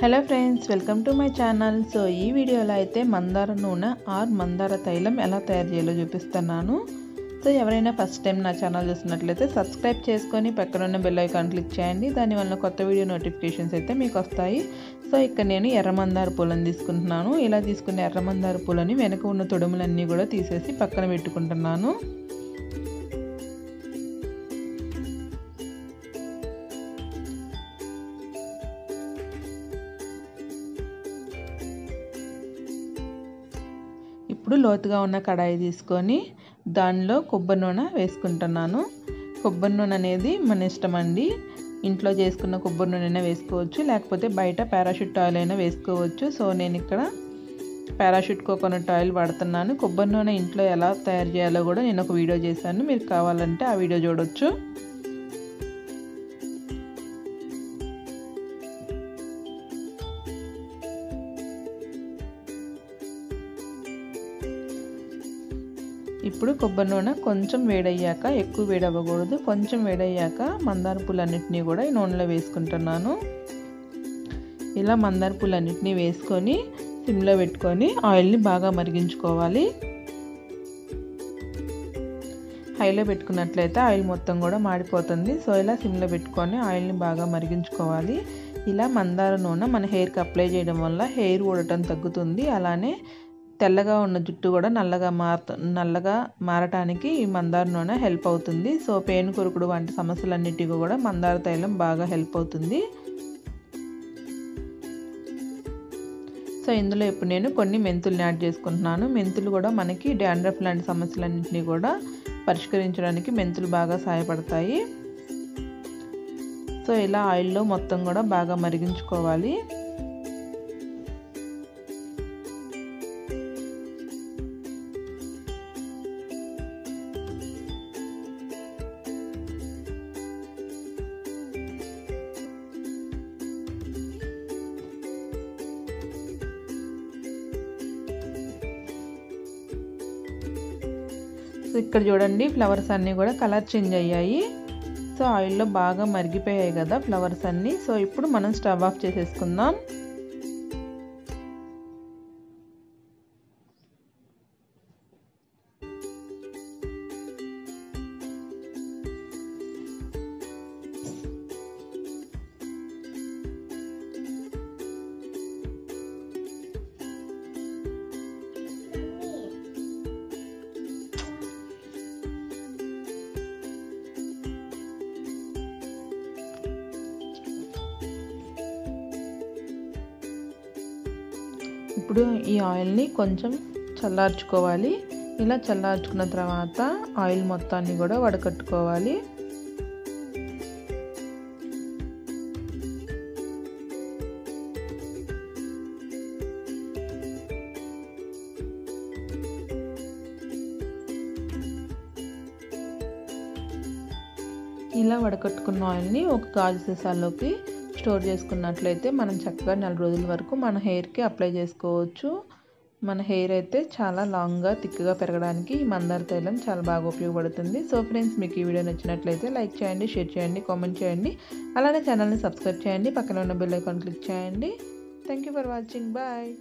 Hello friends welcome to my channel. So ఈ వీడియోలో అయితే మందార నూనె ఆర్ మందార తైలం ఎలా తయారు చేయాలో చూపిస్తున్నాను. సో ఎవరైనా ఫస్ట్ టైం నా ఛానల్ చూస్తున్నట్లయితే సబ్స్క్రైబ్ చేసుకొని పక్కన ఉన్న బెల్ ఐకాన్ క్లిక్ చేయండి. దానివల్ల కొత్త వీడియో నోటిఫికేషన్స్ అయితే మీకు వస్తాయి. సో ఇక్కడ నేను ఎర్రమందార పూలను తీసుకుంటున్నాను. ఇలా తీసుకున్న ఎర్రమందార పూలని వెనక ఉన్న తొడుములన్నీ కూడా తీసేసి పక్కన పెట్టుకుంటున్నాను. ఇప్పుడు లోతుగా ఉన్న కడాయి తీసుకొని దానిలో కొబ్బరి నూనె వేసుకుంటున్నాను. కొబ్బరి నూనె అనేది మన ఇష్టం అండి. ఇంట్లో చేసుకున్న కొబ్బరి నూనె అయినా వేసుకోవచ్చు. లేకపోతే బయట పారాషూట్ ఆయిల్ అయినా వేసుకోవచ్చు. సో నేను ఇక్కడ పారాషూట్ కోకోనట్ ఆయిల్ వాడుతున్నాను. కొబ్బరి నూనె ఇంట్లో ఎలా తయారు చేయాలో కూడా నేను ఒక వీడియో చేశాను. మీరు కావాలంటే ఆ వీడియో చూడొచ్చు. ఇప్పుడు కొబ్బరి నూనె కొంచెం వేడయ్యాక ఎక్కువ వేడవ్వకూడదు. కొంచెం వేడయ్యాక మందార పూలన్నింటినీ కూడా ఈ నూనెలో వేసుకుంటున్నాను. ఇలా మందార పూలన్నింటినీ వేసుకొని సిమ్లో పెట్టుకొని ఆయిల్ని బాగా మరిగించుకోవాలి. హైలో పెట్టుకున్నట్లయితే ఆయిల్ మొత్తం కూడా మాడిపోతుంది. సో ఇలా సిమ్లో పెట్టుకొని ఆయిల్ని బాగా మరిగించుకోవాలి. ఇలా మందార నూనె మన హెయిర్కి అప్లై చేయడం వల్ల హెయిర్ ఊడటం తగ్గుతుంది. అలానే తెల్లగా ఉన్న జుట్టు కూడా నల్లగా మారుత నల్లగా మారటానికి ఈ మందార నూనె హెల్ప్ అవుతుంది. సో పేను కొరుకుడు వంటి సమస్యలన్నిటికీ కూడా మందార తైలం బాగా హెల్ప్ అవుతుంది. సో ఇందులో ఇప్పుడు నేను కొన్ని మెంతుల్ని యాడ్ చేసుకుంటున్నాను. మెంతులు కూడా మనకి డాండ్రఫ్ లాంటి సమస్యలన్నింటినీ కూడా పరిష్కరించడానికి మెంతులు బాగా సహాయపడతాయి. సో ఇలా ఆయిల్లో మొత్తం కూడా బాగా మరిగించుకోవాలి. ఇక్కడ చూడండి ఫ్లవర్స్ అన్నీ కూడా కలర్ చేంజ్ అయ్యాయి. సో ఆయిల్లో బాగా మరిగిపోయాయి కదా ఫ్లవర్స్ అన్నీ. సో ఇప్పుడు మనం స్టవ్ ఆఫ్ చేసేసుకుందాం. ఇప్పుడు ఈ ఆయిల్ని కొంచెం చల్లార్చుకోవాలి. ఇలా చల్లార్చుకున్న తర్వాత ఆయిల్ మొత్తాన్ని కూడా వడకట్టుకోవాలి. ఇలా వడకట్టుకున్న ఆయిల్ని ఒక గాజు సీసాల్లోకి స్టోర్ చేసుకున్నట్లయితే మనం చక్కగా నెల రోజుల వరకు మన హెయిర్కి అప్లై చేసుకోవచ్చు. మన హెయిర్ అయితే చాలా లాంగ్గా థిక్గా పెరగడానికి ఈ మందార తైలం చాలా బాగా ఉపయోగపడుతుంది. సో ఫ్రెండ్స్ మీకు ఈ వీడియో నచ్చినట్లయితే లైక్ చేయండి షేర్ చేయండి కామెంట్ చేయండి. అలానే ఛానల్ని సబ్స్క్రైబ్ చేయండి. పక్కన ఉన్న బెల్ ఐకాన్ క్లిక్ చేయండి. Thank you for watching. Bye.